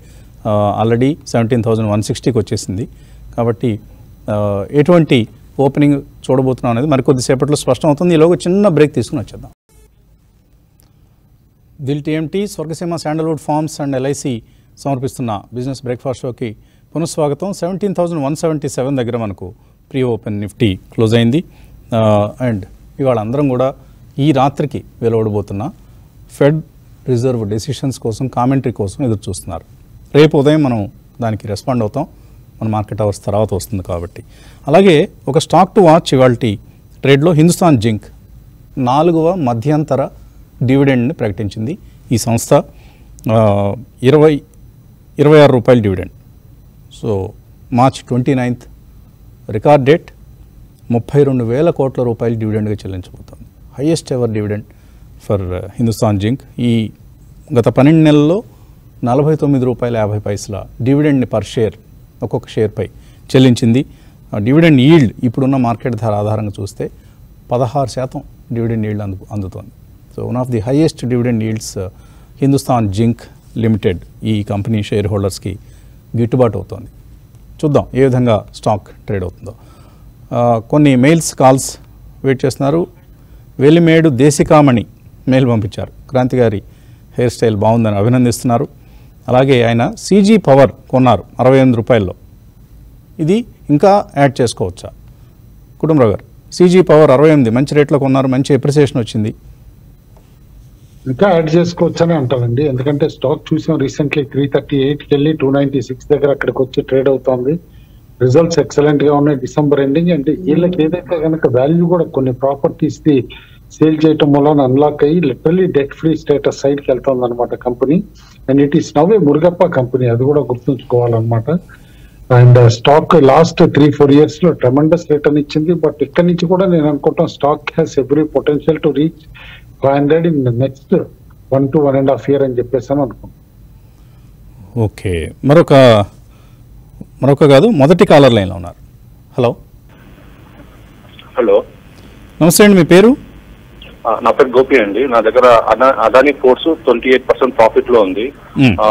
ఆల్రెడీ సెవెంటీన్ థౌజండ్ వన్ సిక్స్టీకి వచ్చేసింది కాబట్టి ఎటువంటి ఓపెనింగ్ చూడబోతున్నాం అనేది మరి కొద్దిసేపట్లో స్పష్టం అవుతుంది ఈలోగా చిన్న బ్రేక్ తీసుకుని వచ్చేద్దాం. Dil TMT Swargaseema sandalwood farms and LIC సమర్పిస్తున్న బిజినెస్ బ్రేక్ఫాస్ట్ షోకి పునఃస్వాగతం. Seventeen thousand one seventy seven దగ్గర మనకు ప్రీ ఓపెన్ నిఫ్టీ క్లోజ్ అయింది అండ్ ఇవాళ అందరం కూడా ఈ రాత్రికి వెలువడబోతున్న ఫెడ్ రిజర్వ్ డెసిషన్స్ కోసం కామెంటరీ కోసం ఎదురు చూస్తున్నారు రేపు ఉదయం మనం దానికి రెస్పాండ్ అవుతాం. మన మార్కెట్ అవర్స్ తర్వాత వస్తుంది కాబట్టి. అలాగే ఒక స్టాక్ టు వాచ్ ఇవాళ ట్రేడ్లో హిందుస్థాన్ జింక్ నాలుగవ మధ్యంతర డివిడెండ్ని ప్రకటించింది. ఈ సంస్థ ఇరవై ఇరవై ఆరు రూపాయల dividend so March twenty ninth record date ముప్పై రెండు వేల కోట్ల రూపాయలు డివిడెండ్గా చెల్లించబోతోంది. Highest ever dividend for Hindustan Zinc. ఈ గత పన్నెండు నెలల్లో నలభై తొమ్మిది రూపాయల యాభై పైసల డివిడెండ్ని పర్ షేర్ ఒక్కొక్క షేర్పై చెల్లించింది. డివిడెండ్ ఈల్డ్ ఇప్పుడున్న మార్కెట్ ధర ఆధారంగా చూస్తే పదహారు శాతం డివిడెండ్ ఈల్డ్ అందు అందుతోంది. So one of the highest dividend yields Hindustan Zinc Limited ఈ కంపెనీ షేర్ హోల్డర్స్కి గిట్టుబాటు అవుతోంది. చూద్దాం ఏ విధంగా స్టాక్ ట్రేడ్ అవుతుందో. కొన్ని మెయిల్స్ కాల్స్ వెయిట్ చేస్తున్నారు. వెలిమేడు దేశికామణి మెయిల్ పంపించారు. క్రాంతి గారి హెయిర్ స్టైల్ బాగుందని అభినందిస్తున్నారు. అలాగే ఆయన సీజీ పవర్ కొన్నారు అరవై ఎనిమిది రూపాయల్లో. ఇది ఇంకా యాడ్ చేసుకోవచ్చా? కుటుంబరావు గారు సీజీ పవర్ అరవై ఎనిమిది మంచి రేట్లో కొన్నారు మంచి ఎప్రిసియేషన్ వచ్చింది. ఇంకా యాడ్ చేసుకోవచ్చని అంటానండి ఎందుకంటే స్టాక్ చూసాం రీసెంట్లీ త్రీ థర్టీ ఎయిట్కి వెళ్ళి టూ నైన్టీ సిక్స్ దగ్గర అక్కడికి వచ్చి ట్రేడ్ అవుతోంది. రిజల్ట్స్ ఎక్సలెంట్గా ఉన్నాయి డిసెంబర్ ఎండింగ్ అంటే వీళ్ళకి ఏదైతే కనుక వాల్యూ కూడా కొన్ని ప్రాపర్టీస్ ది సేల్ చేయటం వలన అన్లాక్ అయ్యి లిటరలీ డెట్ ఫ్రీ స్టేటస్ సైడ్కి వెళ్తుంది అనమాట company and it is now a Murugappa company అది కూడా గుర్తుంచుకోవాలన్నమాట. And stock last three four ఇయర్స్లో ట్రెమండస్ రిటర్న్ ఇచ్చింది. బట్ ఇక్కడ నుంచి కూడా నేను అనుకుంటాం stock has every potential to reach five hundred in next one to one and half year అని చెప్పేసి అని అనుకుంటున్నాను ఓకే మరొక మరొక కాదు మొదటి కాలర్ లైన్లో ఉన్నారు. హలో హలో నమస్తే అండి మీ పేరు? నా పేరు గోపి అండి. నా దగ్గర అదా- Adani Ports twenty eight percent ప్రాఫిట్లో ఉంది.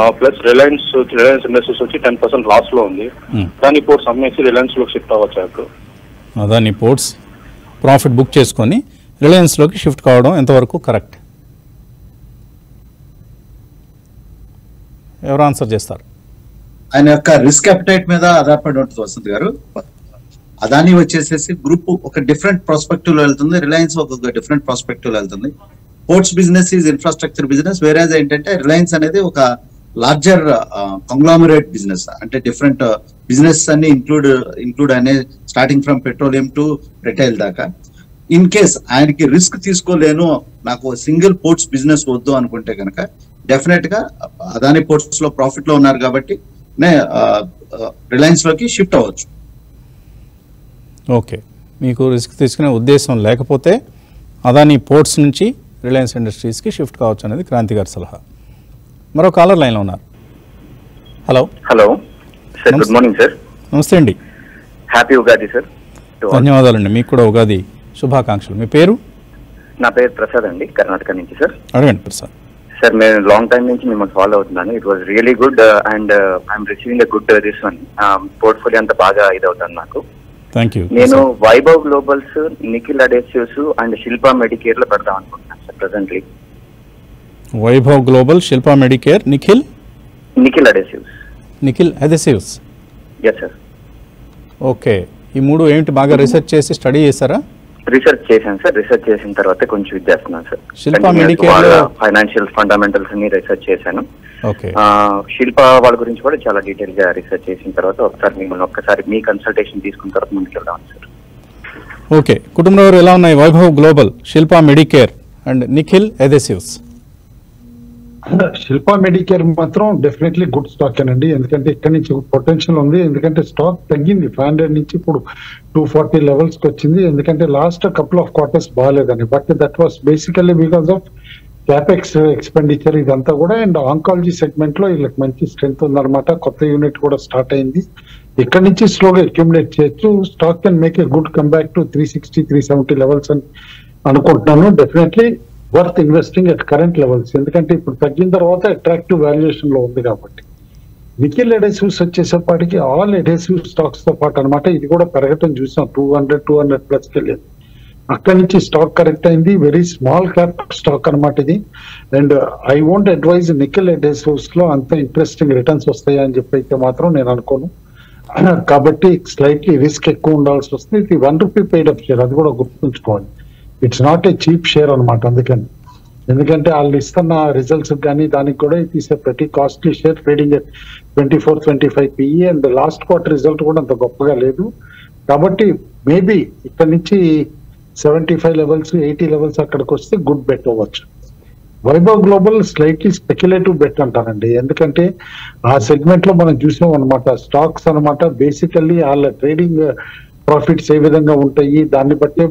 ప్లస్ రిలయన్స్ రిలయన్స్ ఇండస్ట్రీస్ వచ్చి టెన్ పర్సెంట్ లాస్లో ఉంది. అదాని పోర్ట్స్ అమ్మేసి రిలయన్స్లో షిఫ్ట్ అవ్వచ్చు ఇప్పుడు అదాని పోర్ట్స్ ప్రాఫిట్ బుక్ చేసుకొని రిలయన్స్లోకి షిఫ్ట్ కావడం ఎంతవరకు కరెక్ట్? ఎవరు ఆన్సర్ చేస్తారు? ఆయన యొక్క రిస్క్ అప్టైట్ మీద ఆధారపడి ఉంటుంది వసంత్ గారు. అదాని వచ్చేసేసి గ్రూప్ ఒక డిఫరెంట్ ప్రాస్పెక్టివ్లో వెళ్తుంది. రిలయన్స్ ఒక డిఫరెంట్ ప్రాస్పెక్టివ్లో వెళ్తుంది. Ports business is infrastructure business వేరేజ్ ఏంటంటే రిలయన్స్ అనేది ఒక లార్జర్ కంగ్లామరేట్ బిజినెస్ అంటే డిఫరెంట్ బిజినెస్ అన్ని ఇంక్లూడ్ ఇంక్లూడ్ అనే starting from petroleum to retail దాకా. ఇన్ కేస్ ఆయనకి రిస్క్ తీసుకోలేను నాకు సింగిల్ పోర్ట్స్ బిజినెస్ వద్దు అనుకుంటే కనుక డెఫినెట్గా అదాని పోర్ట్స్లో ప్రాఫిట్లో ఉన్నారు కాబట్టి రిలయన్స్లోకి షిఫ్ట్ అవ్వచ్చు. ఓకే. మీకు రిస్క్ తీసుకునే ఉద్దేశం లేకపోతే అదాని పోర్ట్స్ నుంచి రిలయన్స్ ఇండస్ట్రీస్కి షిఫ్ట్ కావచ్చు అనేది క్రాంతి గారి సలహా. మరో కాలర్ లైన్లో ఉన్నారు. Hello. Hello. Sir. Good morning sir. నమస్తే అండి. Happy Ugadi sir. ధన్యవాదాలండి. మీకు కూడా ఉగాది శుభాకాంక్షలు. మీ పేరు? నా పేరు ప్రసాద్ అండి కర్ణాటక నుంచి సార్. అడగండి ప్రసాద్. సార్ నేను లాంగ్ టైం నుంచి మిమ్మల్ని ఫాలో అవుతున్నాను. It was really good and I'm receiving a good this one portfolio అంతా బాగా ఇదవుతాను నాకు. థ్యాంక్ యూ నేను Vaibhav Globals Nikhil Adhesives and Shilpa మెడికేర్లో పెడదాం అనుకుంటున్నాను sir presently Vaibhav Global Shilpa Medicare Nikhil Nikhil Adhesives Nikhil Adhesives yes sir okay ఈ మూడు ఏంటి బాగా రీసెర్చ్ చేసి స్టడీ చేశారా? రీసెర్చ్ చేశాను సార్. రీసెర్చ్ చేసిన తర్వాత కొంచెం ఇది చేస్తున్నాను సార్ ఫైనాన్షియల్ ఫండమెంటల్స్ అన్ని రీసెర్చ్ చేశాను. శిల్ప వాళ్ళ గురించి కూడా చాలా డీటెయిల్గా రీసెర్చ్ చేసిన తర్వాత ఒకసారి మిమ్మల్ని ఒక్కసారి మీ కన్సల్టేషన్ తీసుకున్న తర్వాత ముందుకెళ్దాం సార్. ఓకే. కుటుంబంలో ఎలా ఉన్నాయి? Vaibhav Global Shilpa Medicare and Nikhil Adhesives. Shilpa Medicare మాత్రం డెఫినెట్లీ గుడ్ స్టాక్ అండి. ఎందుకంటే ఇక్కడ నుంచి పొటెన్షియల్ ఉంది. ఎందుకంటే స్టాక్ తగ్గింది. ఫైవ్ హండ్రెడ్ నుంచి ఇప్పుడు టూ ఫార్టీ లెవెల్స్కి వచ్చింది. ఎందుకంటే లాస్ట్ కపుల్ ఆఫ్ క్వార్టర్స్ బాగాలేదని but that was basically because of capex expenditure ఇదంతా కూడా. అండ్ ఆంకాలజీ సెగ్మెంట్లో వీళ్ళకి మంచి స్ట్రెంత్ ఉందన్నమాట. కొత్త యూనిట్ కూడా స్టార్ట్ అయింది. ఇక్కడ నుంచి స్లోగా అక్యుములేట్ చేయొచ్చు. Stock can make a good come back to three sixty three seventy levels అని అనుకుంటున్నాను. Definitely worth investing at current levels ఎందుకంటే ఇప్పుడు తగ్గిన తర్వాత అట్రాక్టివ్ వాల్యుయేషన్లో ఉంది కాబట్టి. నిఖిల్ ఎడెసివ్స్ వచ్చేసేపాటికి ఆల్ ఎడెసివ్ స్టాక్స్తో పాటు అనమాట ఇది కూడా పెరగటం చూసాం. Two hundred two hundred plus వెళ్ళేది అక్కడి నుంచి స్టాక్ కరెక్ట్ అయింది. వెరీ స్మాల్ క్యాప్ స్టాక్ అనమాట ఇది. And I won't advise Nikhil ఎడెసివ్స్లో అంత ఇంట్రెస్టింగ్ రిటర్న్స్ వస్తాయా అని చెప్పి అయితే మాత్రం నేను అనుకోను. కాబట్టి స్లైట్లీ రిస్క్ ఎక్కువ ఉండాల్సి వస్తుంది. ఇది one rupee paid up share అది కూడా గుర్తుంచుకోవాలి. It's not a cheap share అనమాట అందుకని. ఎందుకంటే వాళ్ళు ఇస్తున్న రిజల్ట్స్ కానీ దానికి కూడా ఇట్ ఈస్ ప్రతి costly share trading twenty four twenty five PE and last quarter result కూడా అంత గొప్పగా లేదు. కాబట్టి మేబీ ఇక్కడ నుంచి seventy five levels eighty levels అక్కడికి వస్తే గుడ్ బెట్ అవ్వచ్చు. Vaibhav Global slightly speculative bet అంటానండి ఎందుకంటే ఆ సెగ్మెంట్లో మనం చూసాం అనమాట స్టాక్స్ అనమాట బేసికల్లీ వాళ్ళ ట్రేడింగ్ ప్రాఫిట్స్ ఏ విధంగా ఉంటాయి దాన్ని బట్టి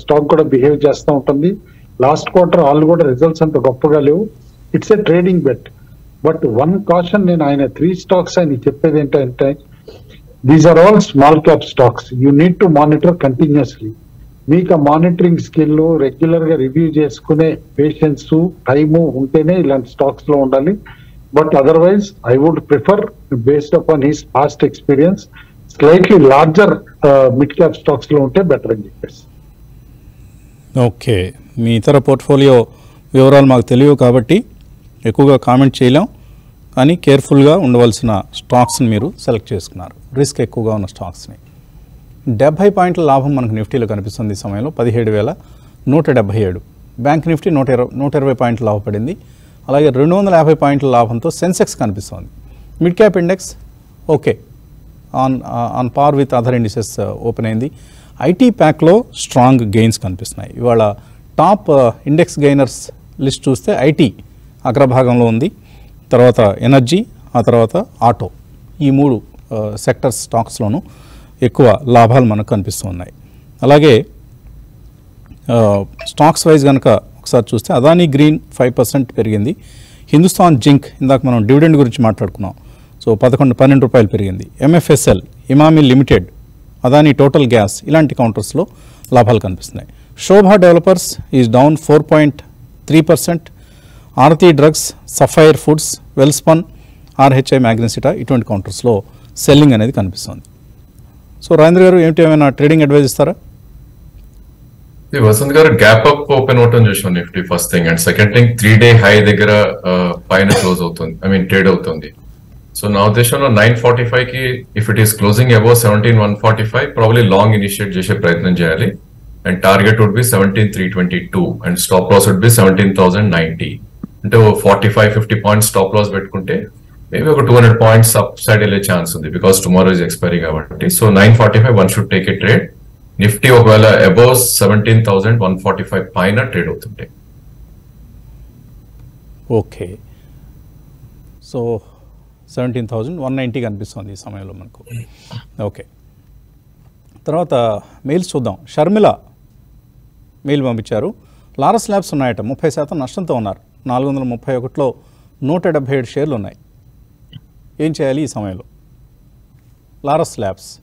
స్టాక్ కూడా బిహేవ్ చేస్తూ ఉంటుంది. లాస్ట్ క్వార్టర్ వాళ్ళు కూడా రిజల్ట్స్ అంత గొప్పగా లేవు. It's a trading bet but one caution నేను ఆయన త్రీ స్టాక్స్ ఆయన చెప్పేది ఏంటంటే these are all small cap stocks you need to monitor continuously మీకు ఆ మానిటరింగ్ స్కిల్ రెగ్యులర్గా రివ్యూ చేసుకునే పేషెన్స్ టైము ఉంటేనే ఇలాంటి స్టాక్స్లో ఉండాలి. But otherwise I would prefer based upon his past experience slightly larger mid cap స్టాక్స్లో ఉంటే బెటర్ అని చెప్పేసి. ఓకే మీ ఇతర పోర్ట్ఫోలియో వివరాలు మాకు తెలియవు కాబట్టి ఎక్కువగా కామెంట్ చేయలేం. కానీ కేర్ఫుల్గా ఉండవలసిన స్టాక్స్ని మీరు సెలెక్ట్ చేసుకున్నారు. రిస్క్ ఎక్కువగా ఉన్న స్టాక్స్ని డెబ్బై పాయింట్ల లాభం మనకు నిఫ్టీలో కనిపిస్తుంది ఈ సమయంలో. పదిహేడు వేల నూట డెబ్బై ఏడు. బ్యాంక్ నిఫ్టీ నూట ఇరవై నూట ఇరవై పాయింట్లు లాభపడింది. అలాగే రెండు వందల యాభై పాయింట్ల లాభంతో సెన్సెక్స్ కనిపిస్తోంది. Mid cap index okay on on par with other indices open అయింది. ఐటీ ప్యాక్లో స్ట్రాంగ్ గెయిన్స్ కనిపిస్తున్నాయి. ఇవాళ టాప్ ఇండెక్స్ గెయినర్స్ లిస్ట్ చూస్తే ఐటీ అగ్రభాగంలో ఉంది. తర్వాత ఎనర్జీ ఆ తర్వాత ఆటో ఈ మూడు uh, సెక్టర్స్ స్టాక్స్లోనూ ఎక్కువ లాభాలు మనకు కనిపిస్తూ ఉన్నాయి అలాగే స్టాక్స్ వైజ్ కనుక ఒకసారి చూస్తే అదానీ గ్రీన్ ఫైవ్ పర్సెంట్ పెరిగింది. హిందుస్థాన్ జింక్ ఇందాక మనం డివిడెండ్ గురించి మాట్లాడుకున్నాం. సో పదకొండు పన్నెండు రూపాయలు పెరిగింది. MFSL Emami Limited Adani Total Gas ఇలాంటి కౌంటర్స్లో లాభాలు కనిపిస్తున్నాయి. Shobha Developers is down four point three percent Aarti Drugs Sapphire Foods Welspun RHI Magnesita ఇటువంటి కౌంటర్స్లో సెల్లింగ్ అనేది కనిపిస్తుంది. సో రాజేంద్ర గారు ఏమిటి ఏమైనా ట్రేడింగ్ అడ్వైజ్ ఇస్తారా? వసంత్ గారు గ్యాప్ అప్ ఓపెన్ అవటం చూసాం Nifty first thing and second thing three day high దగ్గర పైన క్లోజ్ అవుతుంది. ఐ మీన్ ట్రేడ్ అవుతుంది. సో నా ఉద్దేశంలో నైన్ ఫార్టీ ఫైవ్కి if it is closing above seventeen one forty five probably long initiate చేసే ప్రయత్నం చేయాలి. And target would be seventeen three twenty two and stop loss would be seventeen thousand ninety అంటే forty five fifty points stop loss పెట్టుకుంటే maybe ఒక two hundred points up side వెళ్ళే chance ఉంది because tomorrow is expiry కాబట్టి. So nine forty five one should take a trade Nifty ఒకవేళ above seventeen thousand one forty five పైన trade అవుతుంటాయి okay so seventeen thousand one ninety కనిపిస్తుంది ఈ సమయంలో మనకు. ఓకే. తర్వాత మెయిల్స్ చూద్దాం. షర్మిల మెయిల్ పంపించారు. లారస్ ల్యాబ్స్ ఉన్నాయట. ముప్పై శాతం నష్టంతో ఉన్నారు. నాలుగు వందల ముప్పై ఒకటిలో నూట డెబ్బై ఏడు షేర్లు ఉన్నాయి. ఏం చేయాలి ఈ సమయంలో? లారస్ ల్యాబ్స్.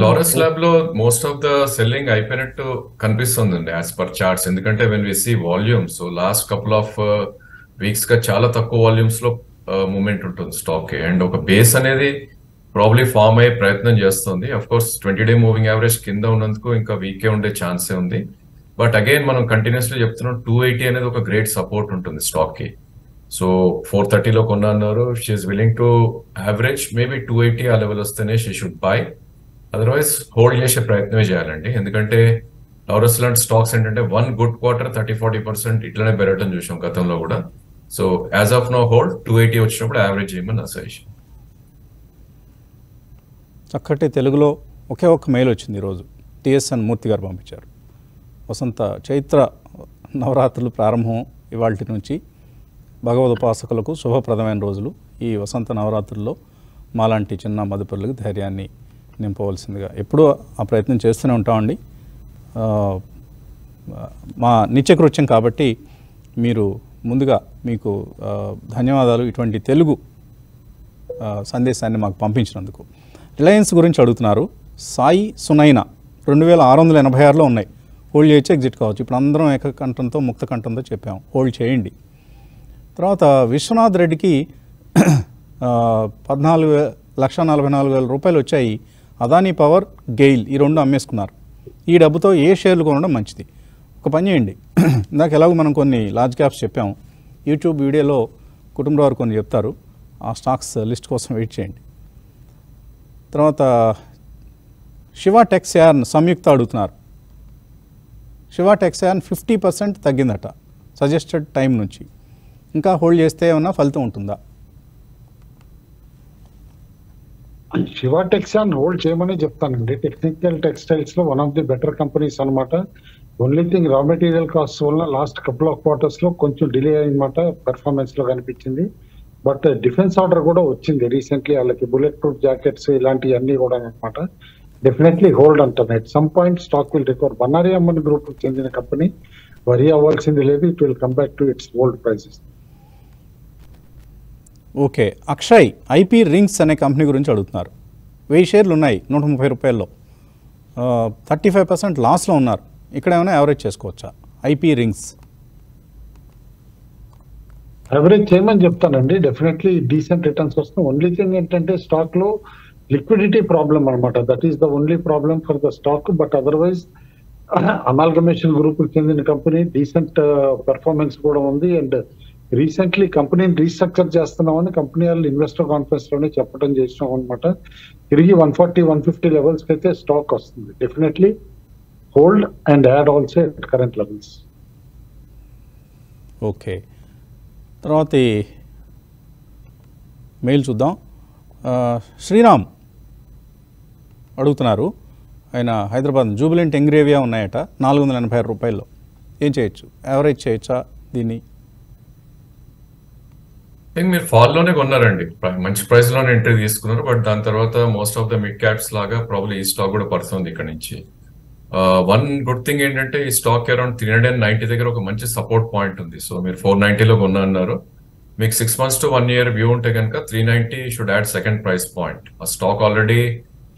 లారస్ ల్యాబ్లో మోస్ట్ ఆఫ్ ద సెల్లింగ్ అయిపోయినట్టు కనిపిస్తుంది యాజ్ పర్ చార్ట్స్ ఎందుకంటే when we see volume so last couple of వీక్స్గా చాలా తక్కువ వాల్యూమ్స్లో మూమెంట్ ఉంటుంది స్టాక్ అండ్ ఒక బేస్ అనేది ప్రాబ్లీ ఫామ్ అయ్యే ప్రయత్నం చేస్తుంది. Of course twenty day moving average కింద ఉన్నందుకు ఇంకా వీకే ఉండే ఛాన్సే ఉంది. బట్ అగైన్ మనం కంటిన్యూస్లీ చెప్తున్నాం టూ ఎయిటీ అనేది ఒక గ్రేట్ సపోర్ట్ ఉంటుంది స్టాక్కి. సో ఫోర్ థర్టీలో కొన్నారు she is willing to average maybe two eighty ఆ లెవెల్ వస్తేనే she should buy otherwise hold చేసే ప్రయత్నమే చేయాలండి. ఎందుకంటే టౌరస్ లాంటి స్టాక్స్ ఏంటంటే one good quarter thirty forty percent ఇట్లనే పెరగటం చూసాం గతంలో కూడా. So as of no hold two eighty వచ్చినప్పుడు యావరేజ్ చేయమని నా సజెషన్ చక్కటి తెలుగులో ఒకే ఒక్క మెయిల్ వచ్చింది ఈరోజు. టిఎస్ఎన్ మూర్తి గారు పంపించారు. వసంత చైత్ర నవరాత్రులు ప్రారంభం ఇవాళ నుంచి భగవద్ ఉపాసకులకు శుభప్రదమైన రోజులు. ఈ వసంత నవరాత్రుల్లో మాలాంటి చిన్న మదుపరులకు ధైర్యాన్ని నింపవలసిందిగా ఎప్పుడూ ఆ ప్రయత్నం చేస్తూనే ఉంటామండి. మా నిత్యకృత్యం కాబట్టి మీరు ముందుగా మీకు ధన్యవాదాలు. ఇటువంటి తెలుగు సందేశాన్ని మాకు పంపించినందుకు. రిలయన్స్ గురించి అడుగుతున్నారు. సాయి సునైన రెండు వేల ఆరు వందల ఎనభై ఆరులో ఉన్నాయి. హోల్డ్ చేయొచ్చు ఎగ్జిట్ కావచ్చు. ఇప్పుడు అందరం ఏకకంఠంతో ముక్త కంఠంతో చెప్పాం. హోల్డ్ చేయండి. తర్వాత విశ్వనాథ్ రెడ్డికి పద్నాలుగు లక్ష నలభై నాలుగు వేల రూపాయలు వచ్చాయి. అదానీ పవర్ గెయిల్ ఈ రెండు అమ్మేసుకున్నారు. ఈ డబ్బుతో ఏ షేర్లు కొనడం మంచిది? ఒక పని చేయండి. ఇందాక ఎలాగో మనం కొన్ని లార్జ్ క్యాప్స్ చెప్పాం. యూట్యూబ్ వీడియోలో కుటుంబ వారు కొన్ని చెప్తారు. ఆ స్టాక్స్ లిస్ట్ కోసం వెయిట్ చేయండి. తర్వాత శివ టెక్స్యాన్ సంయుక్త అడుగుతున్నారు. శివ టెక్స్యాన్ ఫిఫ్టీ పర్సెంట్ తగ్గిందట సజెస్టెడ్ టైం నుంచి. ఇంకా హోల్డ్ చేస్తే ఏమన్నా ఫలితం ఉంటుందా? శివ టెక్సాన్ హోల్డ్ చేయమని చెప్తానండి. Technical టెక్స్టైల్స్లో one of the better companies అన్నమాట. Only thing raw material cost వల్ల లాస్ట్ కపుల్ ఆఫ్ క్వార్టర్స్లో కొంచెం డిలే అయిందన్నమాట పెర్ఫార్మెన్స్లో కనిపించింది. బట్ డిఫెన్స్ ఆర్డర్ కూడా వచ్చింది రీసెంట్లీ వాళ్ళకి బుల్లెట్ ప్రూఫ్ జాకెట్స్ ఇలాంటివన్నీ కూడా అనమాట డెఫినెట్లీ హోల్డ్ అంటాను at some point stock will recover Bannari Amman group చెందిన కంపెనీ వరి అవ్వాల్సింది లేదు. It will come back to its old prices okay Akshay IP rings అనే కంపెనీ గురించి అడుగుతున్నారు. వెయ్యి షేర్లు ఉన్నాయి నూట ముప్పై రూపాయల్లో. థర్టీ ఫైవ్ పర్సెంట్ లాస్లో ఉన్నారు. ఇక్కడ ఏమైనా యావరేజ్ చేసుకోవచ్చా ఐపీ రింగ్స్ యావరేజ్ చేయమని చెప్తానండి. డెఫినెట్లీ డీసెంట్ రిటర్న్స్ వస్తున్నాయి ఓన్లీ థింగ్ ఏంటంటే స్టాక్లో లిక్విడిటీ ప్రాబ్లం అనమాట that is the only problem for the stock but otherwise amalgamation group చెందిన కంపెనీ డీసెంట్ పెర్ఫార్మెన్స్ కూడా ఉంది. అండ్ రీసెంట్లీ కంపెనీని రీస్ట్రక్చర్ చేస్తున్నామని కంపెనీ వాళ్ళు ఇన్వెస్టర్ కాన్ఫరెన్స్లోనే చెప్పడం చేసినాం అనమాట తిరిగి one forty one fifty levels అయితే స్టాక్ వస్తుంది. Definitely hold and add also at current levels okay తర్వాత మెయిల్ చూద్దాం. శ్రీరామ్ అడుగుతున్నారు. ఆయన హైదరాబాద్ జూబిలెంట్ ఎంగ్రేవియా ఉన్నాయట నాలుగు వందల ఎనభై ఆరు రూపాయల్లో. ఏం చేయొచ్చు? యావరేజ్ చేయొచ్చా దీన్ని? థింక్ మీరు ఫాల్లోనే కొన్నారండి. మంచి ప్రైస్లోనే ఎంట్రీ తీసుకున్నారు బట్ దాని తర్వాత most of the mid caps లాగా ప్రాబ్లీ ఈ స్టాక్ కూడా పడుతుంది ఇక్కడ నుంచి. వన్ గుడ్ థింగ్ ఏంటంటే ఈ stock around three hundred and ninety దగ్గర ఒక మంచి సపోర్ట్ పాయింట్ ఉంది. సో మీరు ఫోర్ నైన్టీలో కొన్నా అన్నారు మీకు six months to one year view ఉంటే కనుక three ninety should add second price point ఆ stock already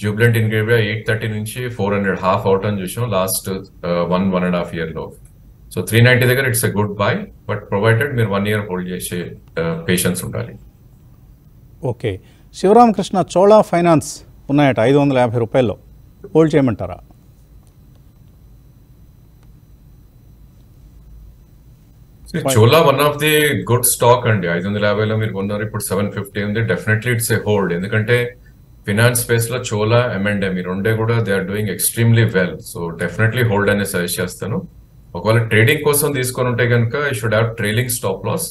Jubilant Ingrevia eight thirty నుంచి ఫోర్ హండ్రెడ్ హాఫ్ అవుట్ అని చూసాం last one one and half ఇయర్లో. సో త్రీ నైన్టీ దగ్గర it's a good buy but provided మీరు one year hold చేసే patience ఉండాలి. Okay Sivaramakrishna Chola finance ఉన్నాయట ఐదు వందల యాభై రూపాయల్లో. హోల్డ్ చేయమంటారా? Chola one of the good stock అండి. ఐదు వందల యాభైలో మీరు కొన్నారు. ఇప్పుడు సెవెన్ ఫిఫ్టీ ఉంది. డెఫినెట్లీ ఇట్స్ ఏ హోల్డ్ ఎందుకంటే ఫినాన్స్ స్పేస్లో చోలా ఎంఎండే మీరు రెండే కూడా they are doing extremely well so definitely hold అనే సజెస్ట్ చేస్తాను. ఒకవేళ ట్రేడింగ్ కోసం తీసుకొని ఉంటే కనుక I should have trailing stop loss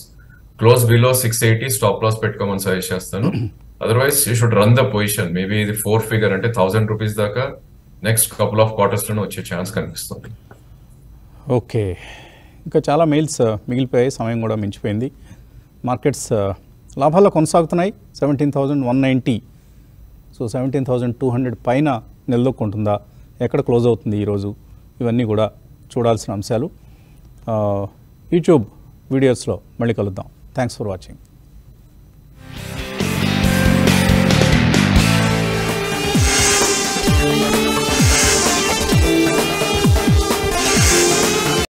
close below six eighty stop loss పెట్టుకోమని సజెస్ట్ చేస్తాను. Otherwise you should run the position maybe ఇది ఫోర్ ఫిగర్ అంటే థౌసండ్ రూపీస్ దాకా నెక్స్ట్ కపుల్ ఆఫ్ క్వార్టర్స్లోనే వచ్చే ఛాన్స్ కనిపిస్తుంది. ఓకే ఇంకా చాలా మెయిల్స్ uh, మిగిలిపోయాయి సమయం కూడా మించిపోయింది. మార్కెట్స్ uh, లాభాల్లో కొనసాగుతున్నాయి. Seventeen thousand one ninety so seventeen thousand two hundred పైన నిలదొక్కుంటుందా? ఎక్కడ క్లోజ్ అవుతుంది ఈరోజు? ఇవన్నీ కూడా చూడాల్సిన అంశాలు. Uh, యూట్యూబ్ వీడియోస్లో మళ్ళీ కలుద్దాం. Thanks for watching